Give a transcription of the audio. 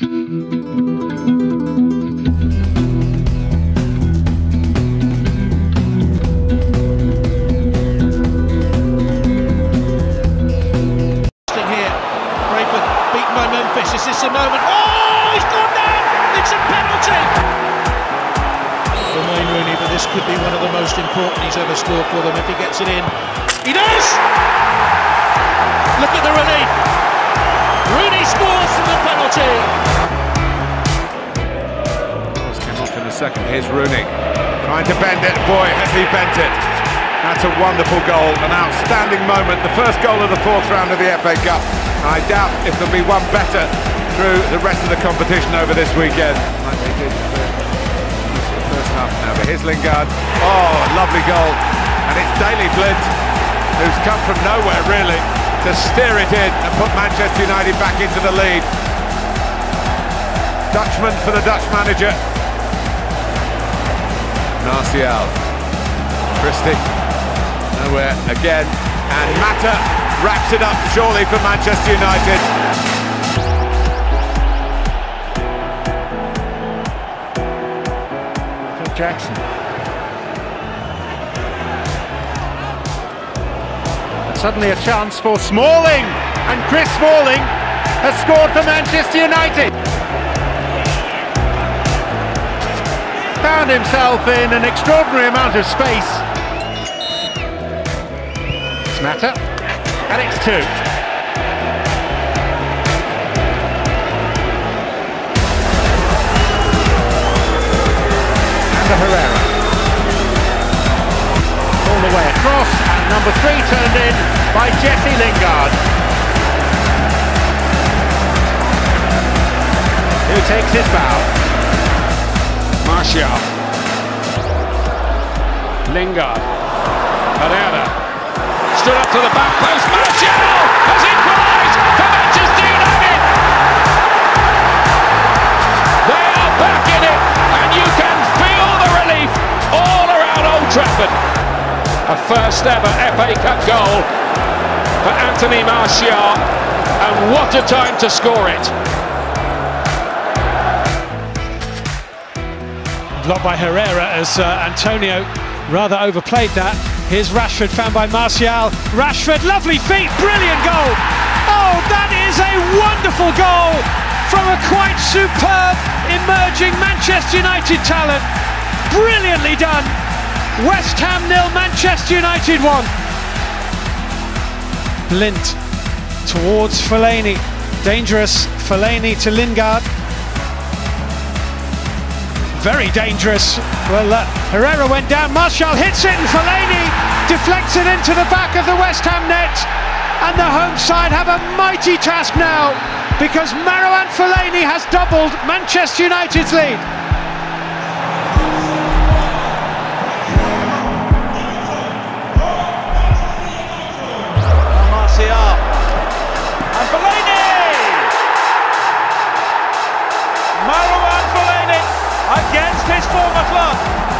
here. Brayford beaten by Memphis. Is this a moment? Oh, he's gone down! It's a penalty! For Wayne Rooney, but this could be one of the most important he's ever scored for them if he gets it in. He does! Look at the relief! Rooney scores from the penalty! Second. Here's Rooney trying to bend it. Boy, has he bent it! That's a wonderful goal, an outstanding moment. The first goal of the fourth round of the FA Cup. I doubt if there'll be one better through the rest of the competition over this weekend. Like they did the first half now. But here's Lingard. Oh, lovely goal. And it's Daley Blind, who's come from nowhere really, to steer it in and put Manchester United back into the lead. Dutchman for the Dutch manager. Martial. Christie. Nowhere again. And Mata wraps it up surely for Manchester United. Jackson. And suddenly a chance for Smalling. And Chris Smalling has scored for Manchester United. Found himself in an extraordinary amount of space. It's Mata. And it's two. And the Herrera. All the way across, and number three turned in by Jesse Lingard. Who takes his bow? Martial. Lingard. Herrera. Stood up to the back post. Martial has equalised for Manchester United. They are back in it, and you can feel the relief all around Old Trafford. A first ever FA Cup goal for Anthony Martial, and what a time to score it. Blocked by Herrera as uh, Antonio rather overplayed that. Here's Rashford found by Martial. Rashford, lovely feet, brilliant goal. Oh, that is a wonderful goal from a quite superb emerging Manchester United talent. Brilliantly done. West Ham nil, Manchester United one. Blind towards Fellaini. Dangerous. Fellaini to Lingard. Very dangerous. Well, uh, Herrera went down. Martial hits it, and Fellaini deflects it into the back of the West Ham net. And the home side have a mighty task now because Marouane Fellaini has doubled Manchester United's lead. His former club.